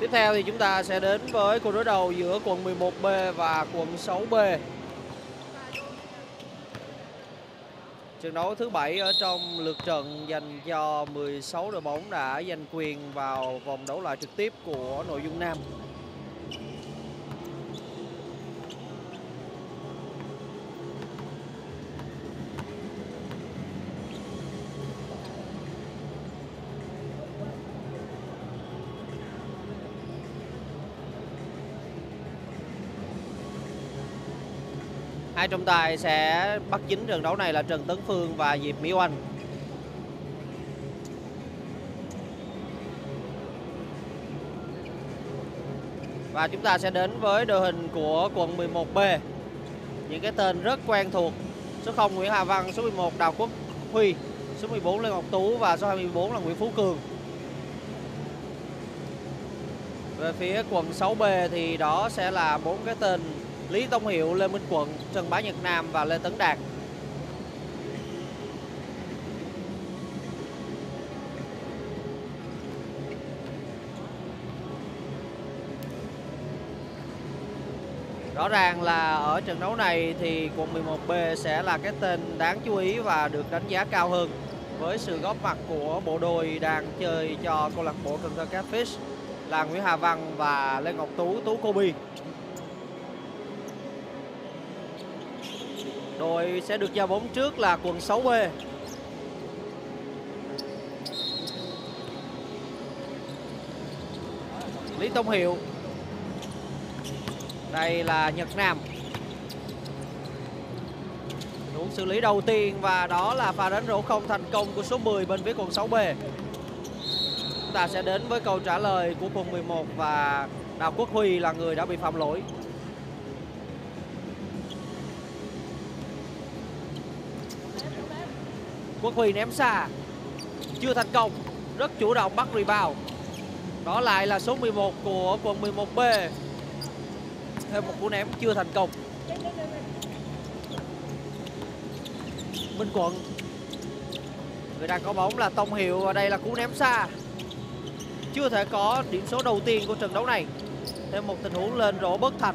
Tiếp theo thì chúng ta sẽ đến với cuộc đối đầu giữa quận 11B và quận 6B. Trận đấu thứ bảy ở trong lượt trận dành cho 16 đội bóng đã giành quyền vào vòng đấu loại trực tiếp của nội dung nam. Hai trọng tài sẽ bắt chính trận đấu này là Trần Tấn Phương và Diệp Mỹ Oanh. Và chúng ta sẽ đến với đội hình của quận 11B. Những cái tên rất quen thuộc. Số 0 Nguyễn Hà Văn, số 11 Đào Quốc Huy, số 14 Lê Ngọc Tú và số 24 là Nguyễn Phú Cường. Về phía quận 6B thì đó sẽ là bốn cái tên Lý Tông Hiệu, Lê Minh Quận, Trần Bá Nhật Nam và Lê Tấn Đạt. Rõ ràng là ở trận đấu này thì quận 11B sẽ là cái tên đáng chú ý và được đánh giá cao hơn với sự góp mặt của bộ đôi đang chơi cho câu lạc bộ Cần Thơ Catfish là Nguyễn Hà Văn và Lê Ngọc Tú, Tú Kobe. Đội sẽ được giao bóng trước là quần 6B. Lý Tông Hiệu. Đây là Nhật Nam. Đủ xử lý đầu tiên và đó là pha đánh rổ không thành công của số 10 bên phía quần 6B. Chúng ta sẽ đến với câu trả lời của quần 11 và Đào Quốc Huy là người đã bị phạm lỗi. Quốc Huy ném xa. Chưa thành công, Rất chủ động bắt rebound. Đó lại là số 11 của quận 11B Thêm một cú ném chưa thành công. Minh Quận. Người đang có bóng là Tông Hiệu Và đây là cú ném xa. Chưa thể có điểm số đầu tiên của trận đấu này. Thêm một tình huống lên rổ bất thành.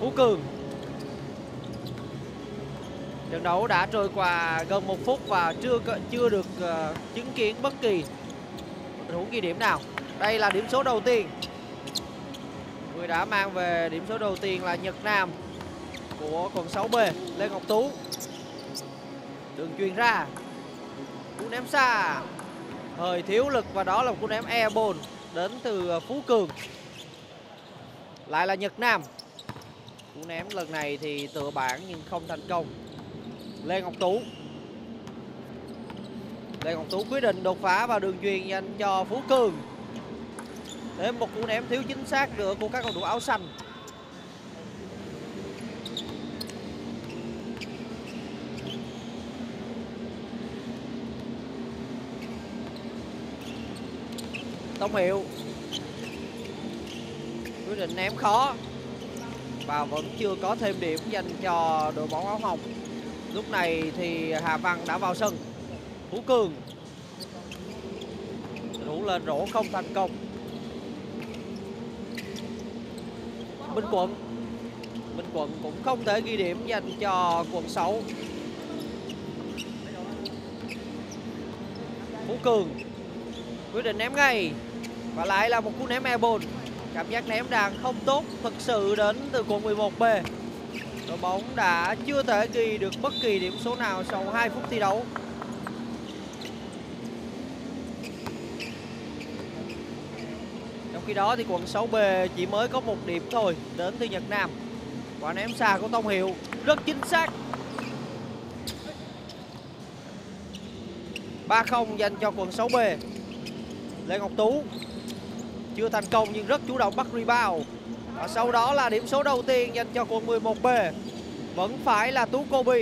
Phú Cường. Trận đấu đã trôi qua gần một phút và chưa chưa được uh, chứng kiến bất kỳ tình huống ghi điểm nào. Đây là điểm số đầu tiên. Người đã mang về điểm số đầu tiên là Nhật Nam của quận 6B Lê Ngọc Tú. Đường truyền ra. Cú ném xa. Hơi thiếu lực và đó là một cú ném airball đến từ ờ, Phú Cường. Lại là Nhật Nam. Cú ném lần này thì tựa bản nhưng không thành công. Lê Ngọc Tú. Lê Ngọc Tú quyết định đột phá vào đường truyền dành cho Phú Cường. Thêm một cú ném thiếu chính xác nữa của các cầu thủ áo xanh. Tông Hiệu. Quyết định ném khó. Và vẫn chưa có thêm điểm dành cho đội bóng áo hồng. Lúc này thì Hà Văn đã vào sân. Phú Cường Rủ lên rổ không thành công. Minh Quận. Minh Quận cũng không thể ghi điểm dành cho quận 6 Phú Cường Quyết định ném ngay Và lại là một cú ném airball Cảm giác ném đang không tốt thực sự đến từ quận 11B đội bóng đã chưa thể ghi được bất kỳ điểm số nào sau 2 phút thi đấu. Trong khi đó thì quận 6B chỉ mới có một điểm thôi, đến từ Nhật Nam. Quả ném xa của Tông Hiệu, rất chính xác. 3-0 dành cho quận 6B Lê Ngọc Tú, chưa thành công nhưng rất chủ động bắt rebound và sau đó là điểm số đầu tiên dành cho quận 11B Vẫn phải là Tú Kobe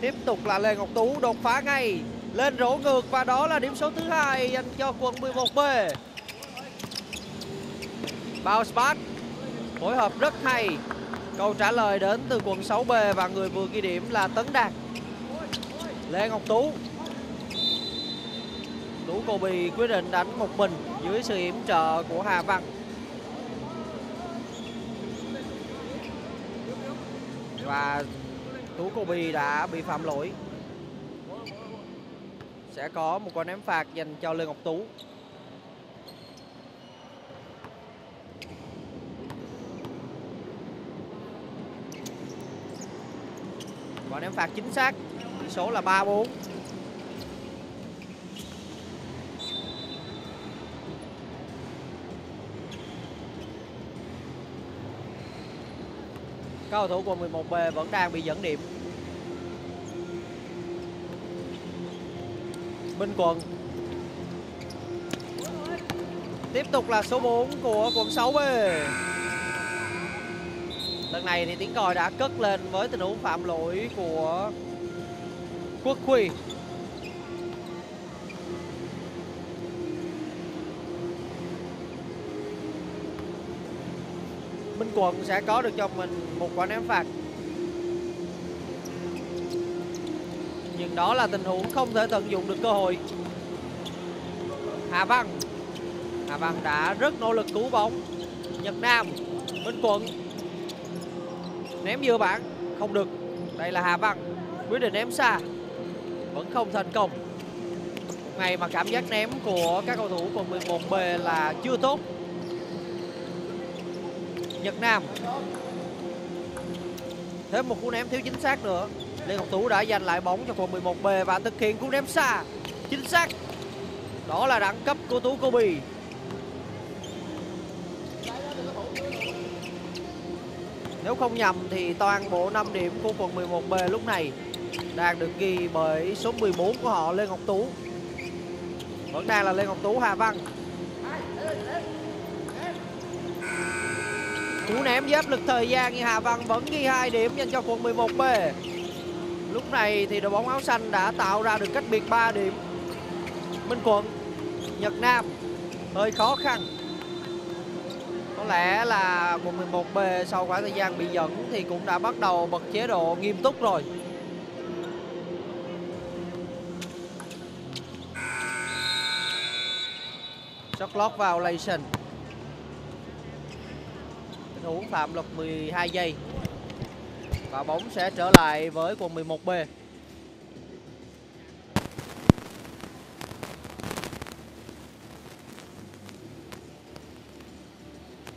Tiếp tục là Lê Ngọc Tú, đột phá ngay, Lên rổ ngược và đó là điểm số thứ hai dành cho quận 11B Bounce back, Phối hợp rất hay. Câu trả lời đến từ quận 6B và người vừa ghi điểm là Tấn Đạt. Lê Ngọc Tú. Tú Kobe quyết định đánh một mình dưới sự yểm trợ của Hà Văn. Và Tú Kobe đã bị phạm lỗi. Sẽ có một quả ném phạt dành cho Lê Ngọc Tú. Quả ném phạt chính xác. Số là 3-4. Cầu thủ quần 11B vẫn đang bị dẫn điểm. Minh Quận. Tiếp tục là số 4 của quận 6B Lần này thì tiếng còi đã cất lên với tình huống phạm lỗi của Quốc Huy. Quận sẽ có được cho mình một quả ném phạt. Nhưng đó là tình huống không thể tận dụng được cơ hội. Hà Văn. Hà Văn đã rất nỗ lực cứu bóng. Nhật Nam, Minh Quận. Ném giữa bản Không được. Đây là Hà Văn. Quyết định ném xa. Vẫn không thành công. Ngày mà cảm giác ném của các cầu thủ quận 11B là chưa tốt. Nhật Nam. Thêm một cú ném thiếu chính xác nữa. Lê Ngọc Tú đã giành lại bóng cho phần 11B Và thực hiện cú ném xa. Chính xác. Đó là đẳng cấp của Tú Kobe Nếu không nhầm thì toàn bộ 5 điểm của phần 11B lúc này Đang được ghi bởi số 14 của họ, Lê Ngọc Tú. Vẫn đang là Lê Ngọc Tú, Hà Văn. Cú ném giáp lực thời gian như Hà Văn vẫn ghi hai điểm dành cho quận 11B. Lúc này thì đội bóng áo xanh đã tạo ra được cách biệt 3 điểm. Minh Quận, Nhật Nam hơi khó khăn. Có lẽ là quận 11B sau khoảng thời gian bị dẫn thì cũng đã bắt đầu bật chế độ nghiêm túc rồi. Shot vào Layson thủ phạm luật 12 giây. Và bóng sẽ trở lại với quần 11B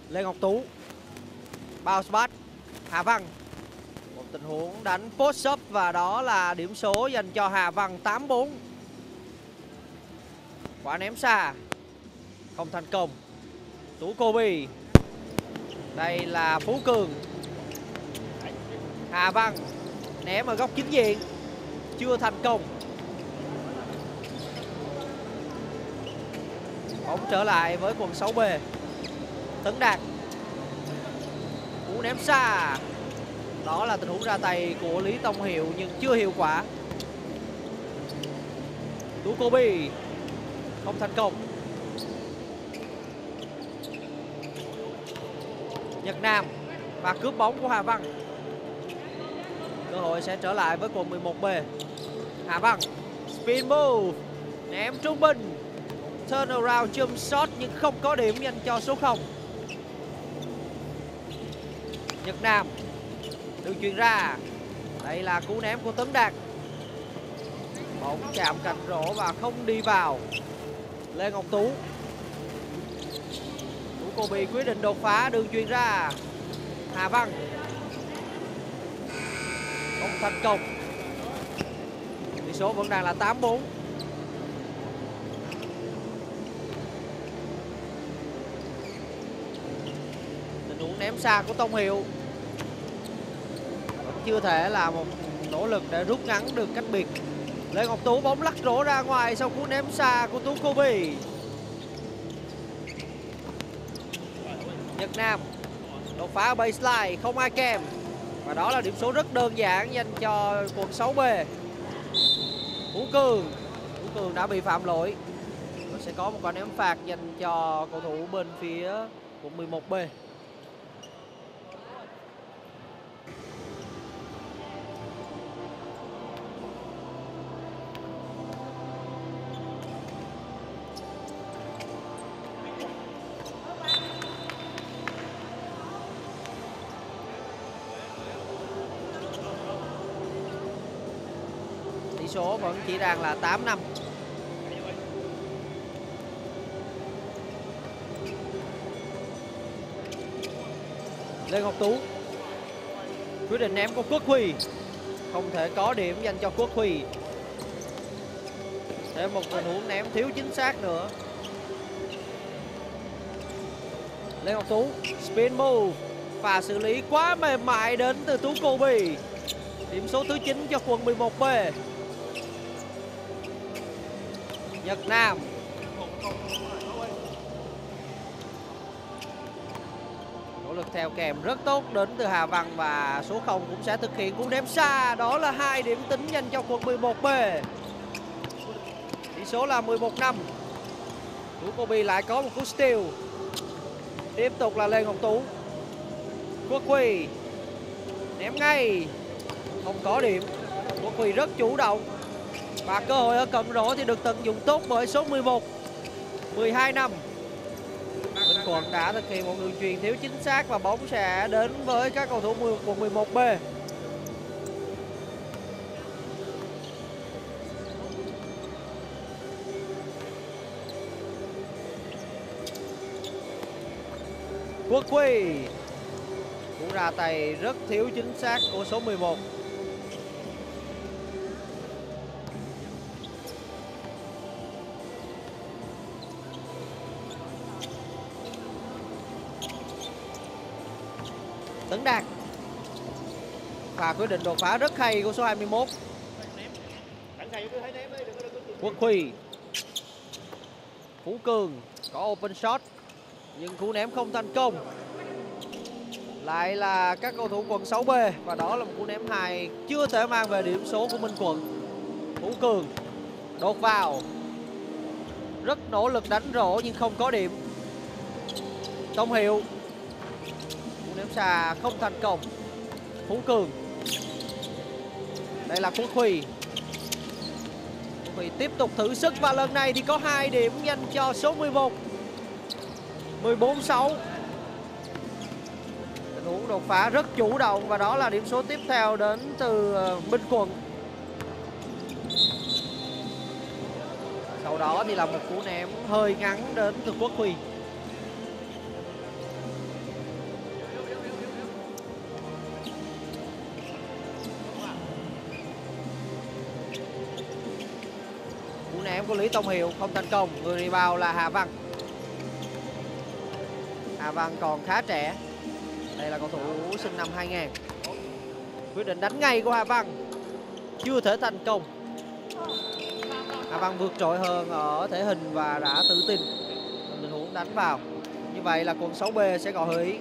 Lê Ngọc Tú, Bao pass Hà Văn. Một tình huống đánh post up Và đó là điểm số dành cho Hà Văn 8-4 Quả ném xa, Không thành công. Tú Kobe đây là Phú Cường. Hà Văn Ném ở góc chính diện. Chưa thành công. Bóng trở lại với quần 6B Tấn Đạt. Cú ném xa. Đó là tình huống ra tay của Lý Tông Hiệu Nhưng chưa hiệu quả. Tú Kobe Không thành công. Nhật Nam và cướp bóng của Hà Văn. Cơ hội sẽ trở lại với quần 11B Hà Văn, spin move, ném trung bình. Turnaround jump shot nhưng không có điểm dành cho số 0 Nhật Nam đường chuyền ra. Đây là cú ném của Tấn Đạt. Bóng chạm cạnh rổ và không đi vào. Lê Ngọc Tú. Cô bị quyết định đột phá, đường truyền ra. Hà Văn. Không thành công. Tỷ số vẫn đang là 8-4 Tình huống ném xa của Tông Hiệu. Vẫn chưa thể là một nỗ lực để rút ngắn được cách biệt. Lê Ngọc Tú bóng lắc rổ ra ngoài sau cú ném xa của Tú Kobe Nhật Nam. Đột phá baseline, không ai kèm. Và đó là điểm số rất đơn giản dành cho quận 6B Phú Cường. Phú Cường đã bị phạm lỗi. Và sẽ có một quả ném phạt dành cho cầu thủ bên phía quận 11B vẫn chỉ đang là 8 năm. Lê Ngọc Tú. Quyết định ném của Quốc Huy. Không thể có điểm dành cho Quốc Huy. Thêm một tình huống ném thiếu chính xác nữa. Lê Ngọc Tú, spin move. Và xử lý quá mềm mại đến từ Tú Cô Bì. Điểm số thứ 9 cho quận 11B Nhật Nam. Nỗ lực theo kèm rất tốt đến từ Hà Văn và số 0 cũng sẽ thực hiện cú ném xa. Đó là hai điểm tính dành cho quận 11B tỷ số là 11 năm. Tú Kobe lại có một cú steal. Tiếp tục là Lê Ngọc Tú. Quốc Huy ném ngay. Không có điểm. Quốc Huy rất chủ động và cơ hội ở cận rổ thì được tận dụng tốt bởi số 11 12 năm. Minh Quận đã thực hiện một đường truyền thiếu chính xác và bóng sẽ đến với các cầu thủ quận 11B Quốc Huy Cú ra tay rất thiếu chính xác của số 11 Và quyết định đột phá rất hay của số 21 Quốc Huy. Phú Cường có open shot, nhưng cú ném không thành công. Lại là các cầu thủ quận 6B và đó là một cú ném hài chưa thể mang về điểm số của Minh Quận. Phú Cường đột vào. Rất nỗ lực đánh rổ nhưng không có điểm. Tông Hiệu. Cú ném xa không thành công. Phú Cường đây là Phú Huy. Phú Huy tiếp tục thử sức và lần này thì có hai điểm dành cho số 11 14-6 Tình huống đột phá rất chủ động Và đó là điểm số tiếp theo đến từ ờ, Minh Quận. Sau đó thì là một cú ném hơi ngắn đến từ Quốc Huy. Ném của Lý Tông Hiệu không thành công. Người vào là Hà Văn. Hà Văn còn khá trẻ. Đây là cầu thủ sinh năm 2000 Quyết định đánh ngay của Hà Văn. Chưa thể thành công. Hà Văn vượt trội hơn ở thể hình và đã tự tin. Tình huống đánh vào. Như vậy là quần 6B sẽ gọi hữu ý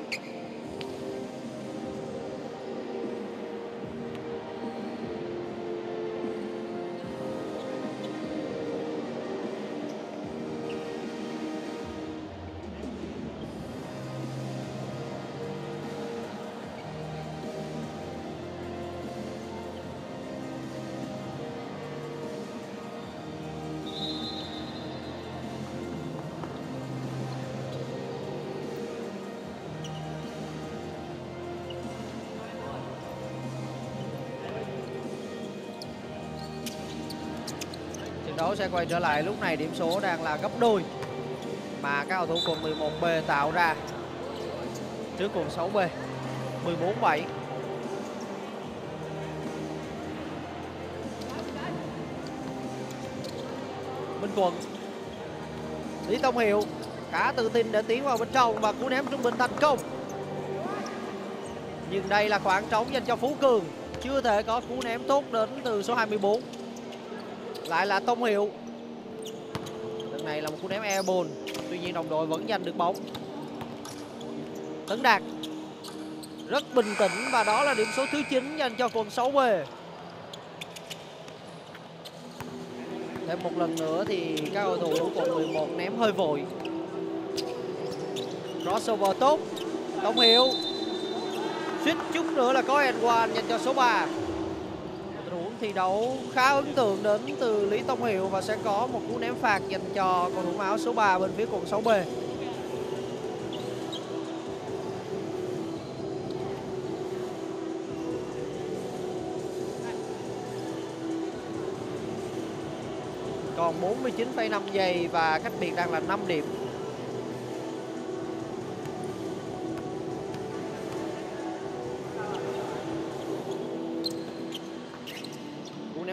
đấu sẽ quay trở lại. Lúc này điểm số đang là gấp đôi mà các cầu thủ quận 11B tạo ra trước quận 6B 14-7 Minh Quận. Lý Tông Hiệu, cả tự tin để tiến vào bên trong và cú ném trung bình thành công. Nhưng đây là khoảng trống dành cho Phú Cường. Chưa thể có cú ném tốt đến từ số 24 lại là Tông Hiệu. Lần này là một cú ném airball tuy nhiên đồng đội vẫn giành được bóng. Tấn Đạt. Rất bình tĩnh và đó là điểm số thứ 9 dành cho quần 6B thêm một lần nữa thì các cầu thủ quận 11 ném hơi vội. Crossover tốt. Tông Hiệu. Suýt chút nữa là có end one dành cho số 3 thi đấu khá ấn tượng đến từ Lý Tông Hiệu và sẽ có một cú ném phạt dành cho cầu thủ áo số 3 bên phía quần 6B. còn 49,5 giây và cách biệt đang là 5 điểm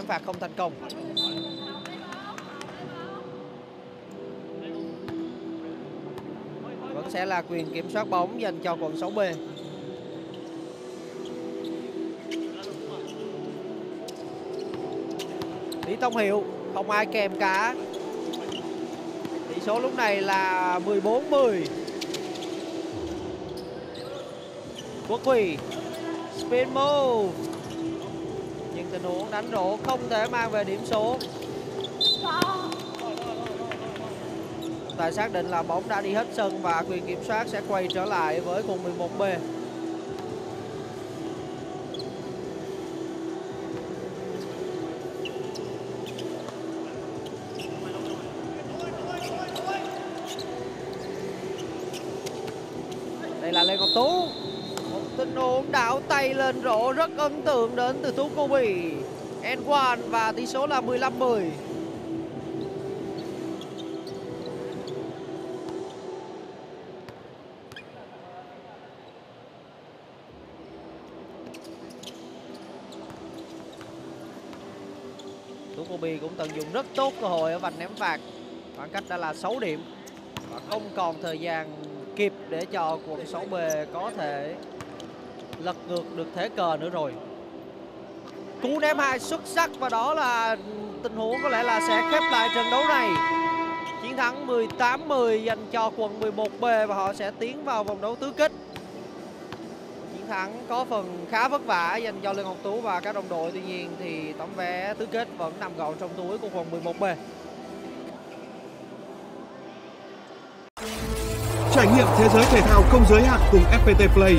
phạt không thành công. Vẫn sẽ là quyền kiểm soát bóng dành cho quận 6B Lý Tông Hiệu, không ai kèm cả. Tỷ số lúc này là 14-10 Quốc Huy, spin move nhưng tình huống, đánh rổ không thể mang về điểm số. Tài xác định là bóng đã đi hết sân và quyền kiểm soát sẽ quay trở lại với cùng 11B Đây là Lê Ngọc Tú tình huống đảo tay lên rổ rất ấn tượng đến từ Tú Cô Bì. N1 và tỷ số là 15-10 Tú Cô Bì cũng tận dụng rất tốt cơ hội ở vành ném phạt. Khoảng cách đã là 6 điểm Và không còn thời gian kịp để cho quận 6B có thể lật ngược được thế cờ nữa rồi. Cú ném hai xuất sắc và đó là tình huống có lẽ là sẽ khép lại trận đấu này. Chiến thắng 18-10 dành cho quận 11B và họ sẽ tiến vào vòng đấu tứ kết. Chiến thắng có phần khá vất vả dành cho Lê Ngọc Tú và các đồng đội. Tuy nhiên thì tấm vé tứ kết vẫn nằm gọn trong túi của quận 11B Trải nghiệm thế giới thể thao không giới hạn cùng FPT Play.